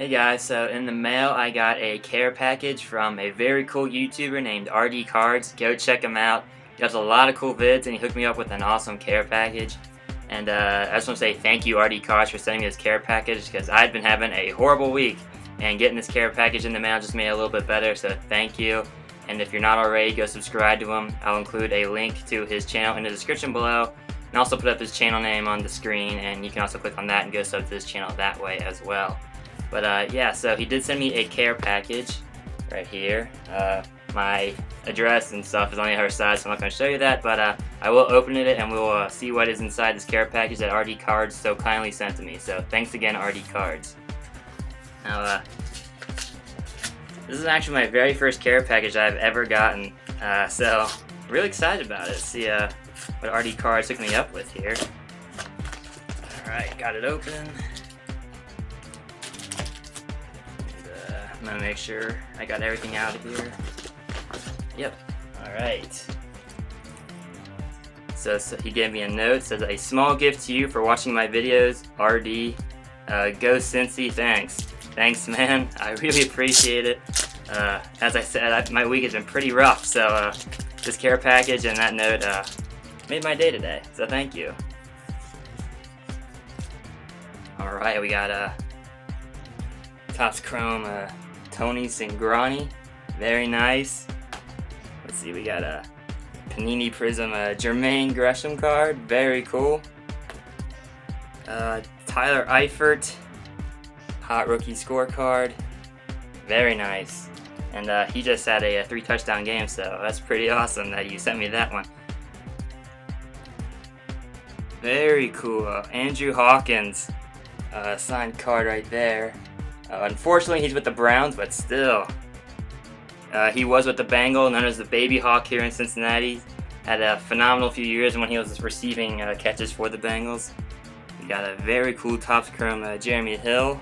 Hey guys, so in the mail I got a care package from a very cool YouTuber named RD Cards. Go check him out. He does a lot of cool vids and he hooked me up with an awesome care package. And uh, I just want to say thank you RD Cards for sending me this care package because I've been having a horrible week and getting this care package in the mail just made it a little bit better, so thank you. And if you're not already, go subscribe to him. I'll include a link to his channel in the description below and also put up his channel name on the screen and you can also click on that and go sub to his channel that way as well. But uh, yeah, so he did send me a care package right here. Uh, my address and stuff is on the other side, so I'm not going to show you that, but uh, I will open it and we'll uh, see what is inside this care package that RD Cards so kindly sent to me. So thanks again, RD Cards. Now, uh, this is actually my very first care package I've ever gotten, uh, so really excited about it. See uh, what RD Cards took me up with here. Alright, got it open. I'm gonna make sure I got everything out of here. Yep. Alright. So, so, he gave me a note, says, a small gift to you for watching my videos, RD. Uh, go Cincy, thanks. Thanks, man. I really appreciate it. Uh, as I said, I, my week has been pretty rough, so uh, this care package and that note uh, made my day today, so thank you. Alright, we got uh, Topps Chrome uh, Tony Cingrani. Very nice. Let's see, we got a Panini Prism uh, Jermaine Gresham card. Very cool. Uh, Tyler Eifert. Hot Rookie Scorecard. Very nice. And uh, he just had a, a, three touchdown game, so that's pretty awesome that you sent me that one. Very cool. Uh, Andrew Hawkins. Uh, signed card right there. Uh, unfortunately, he's with the Browns, but still. Uh, he was with the Bengals, known as the Baby Hawk here in Cincinnati. Had a phenomenal few years when he was receiving uh, catches for the Bengals. We got a very cool Topps Chrome uh, Jeremy Hill.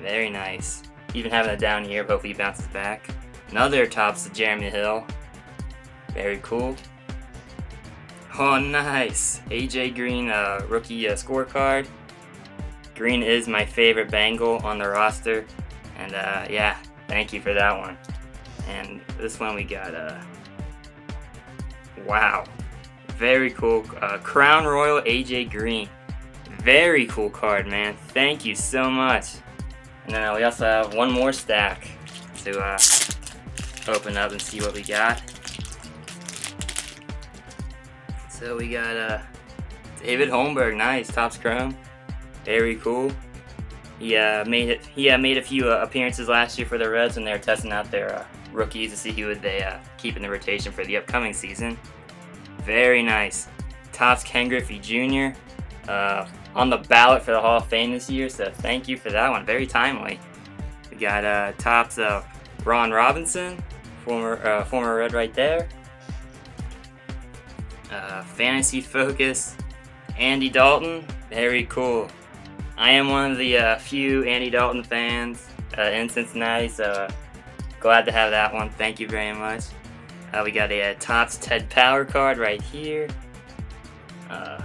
Very nice. Even having a down year, hopefully he bounces back. Another Topps Jeremy Hill. Very cool. Oh, nice. AJ Green uh, rookie uh, scorecard. Green is my favorite Bengal on the roster. And uh, yeah, thank you for that one. And this one we got, uh, wow, very cool. Uh, Crown Royal AJ Green. Very cool card, man. Thank you so much. And then we also have one more stack to uh, open up and see what we got. So we got uh, David Holmberg, nice, Topps Chrome. Very cool. He uh, made it. He uh, made a few uh, appearances last year for the Reds when they were testing out their uh, rookies to see who would they uh, keep in the rotation for the upcoming season. Very nice. Topps Ken Griffey Jr. Uh, on the ballot for the Hall of Fame this year, so thank you for that one. Very timely. We got uh, Topps of Ron Robinson, former former Red right there. Fantasy Focus, Andy Dalton. Very cool. I am one of the uh, few Andy Dalton fans uh, in Cincinnati, so uh, glad to have that one. Thank you very much. Uh, we got a, a Topps Ted Power card right here. Uh,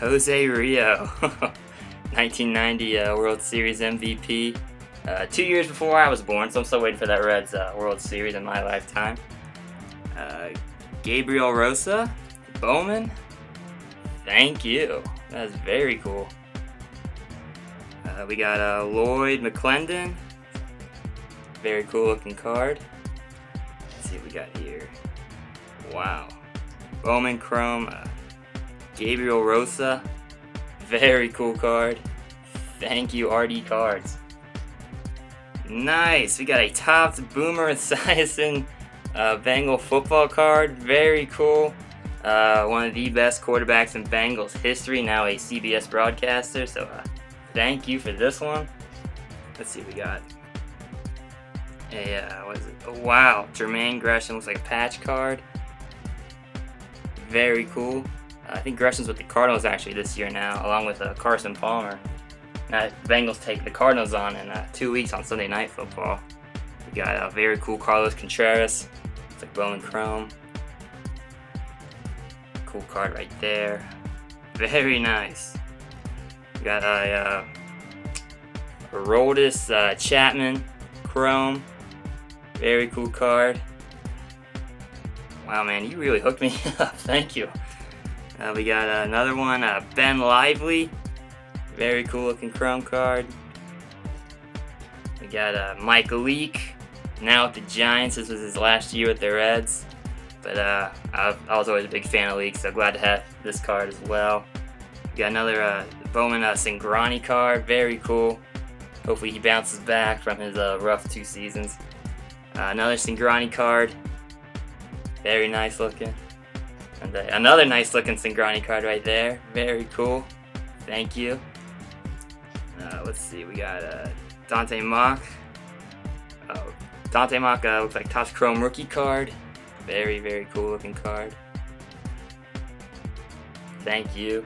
Jose Rijo, 1990 uh, World Series MVP. two years before I was born, so I'm still waiting for that Reds World Series in my lifetime. Gabriel Rosa, Bowman. Thank you. That's very cool. Uh, we got uh, Lloyd McClendon. Very cool looking card. Let's see what we got here. Wow. Bowman Chrome. Uh, Gabriel Rosa. Very cool card. Thank you, RD Cards. Nice. We got a Topps Boomer Esiason uh, Bengal football card. Very cool. Uh, one of the best quarterbacks in Bengals history, now a CBS broadcaster. So uh, thank you for this one. Let's see what we got. A, uh, what is it? Oh, wow, Jermaine Gresham looks like a patch card. Very cool. Uh, I think Gresham's with the Cardinals actually this year now, along with uh, Carson Palmer. Now, Bengals take the Cardinals on in uh, two weeks on Sunday Night Football. We got a very cool Carlos Contreras. It's like Bowman Chrome cool card right there. Very nice. We got a uh, Aroldis uh, Chapman Chrome. Very cool card. Wow, man, you really hooked me up. Thank you. Uh, we got uh, another one, uh, Ben Lively. Very cool looking Chrome card. We got uh, Mike Leake, now with the Giants. This was his last year with the Reds. But uh, I, I, was always a big fan of Leake, so glad to have this card as well. We got another uh, Bowman uh, Cingrani card. Very cool. Hopefully he bounces back from his uh, rough two seasons. Uh, another Cingrani card. Very nice looking. And uh, another nice looking Cingrani card right there. Very cool. Thank you. Uh, let's see, we got uh, Dante Mach. Oh, Dante Mach uh, looks like Tosh Chrome rookie card. Very, very cool looking card. Thank you.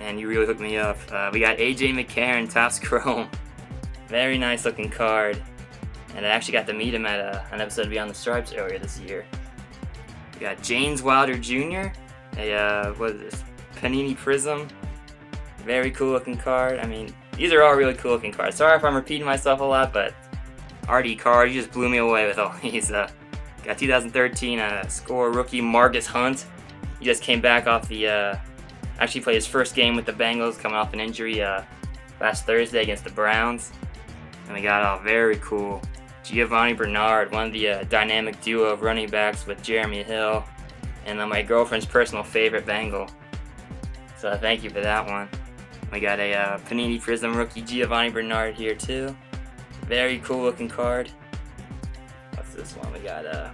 And you really hooked me up. Uh, we got AJ McCarron Topps Chrome. Very nice looking card. And I actually got to meet him at a, uh, an episode of Beyond the Stripes earlier this year. We got James Wilder Jr. A, uh, what is this? Panini Prism. Very cool looking card. I mean, these are all really cool looking cards. Sorry if I'm repeating myself a lot, but RD card, you just blew me away with all these. Uh, got 2013 uh, score rookie Margus Hunt. He just came back off the, uh, actually played his first game with the Bengals coming off an injury uh, last Thursday against the Browns. And we got a very cool Giovani Bernard, one of the uh, dynamic duo of running backs with Jeremy Hill, and uh, my girlfriend's personal favorite Bengal. So thank you for that one. We got a uh, Panini Prism rookie Giovani Bernard here too. Very cool looking card. This one? We got uh,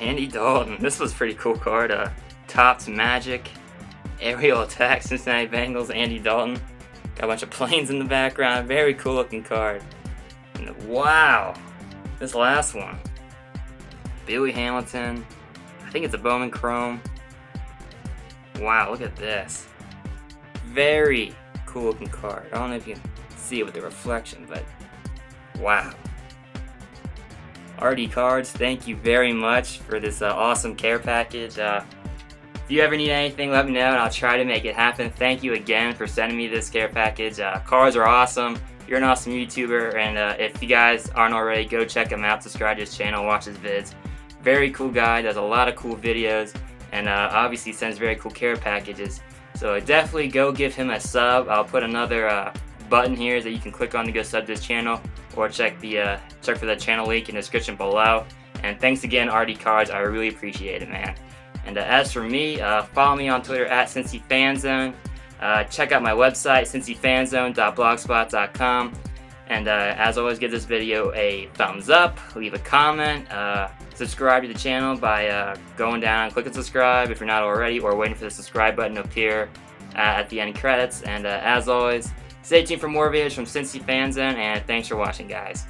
Andy Dalton. This was pretty cool card. Uh, Topps Magic, Aerial Attack, Cincinnati Bengals, Andy Dalton. Got a bunch of planes in the background. Very cool looking card. And wow, this last one. Billy Hamilton. I think it's a Bowman Chrome. Wow, look at this. Very cool looking card. I don't know if you can see it with the reflection, but wow. RD Cards, thank you very much for this uh, awesome care package. Uh, if you ever need anything, let me know and I'll try to make it happen. Thank you again for sending me this care package. Uh, cards are awesome. You're an awesome YouTuber, and uh, if you guys aren't already, go check him out. Subscribe to his channel, watch his vids. Very cool guy, does a lot of cool videos, and uh, obviously sends very cool care packages. So definitely go give him a sub. I'll put another uh, button here that you can click on to go sub to his channel, or check the uh, check for the channel link in the description below. And thanks again, RD Cards. I really appreciate it, man. And uh, as for me, uh, follow me on Twitter at CincyFanZone. Uh, check out my website, cincyfanzone.blogspot.com. And uh, as always, give this video a thumbs up, leave a comment, uh, subscribe to the channel by uh, going down, clicking subscribe if you're not already, or waiting for the subscribe button to appear at the end credits. And as always, stay tuned for more videos from Cincy Fanzone, and thanks for watching, guys.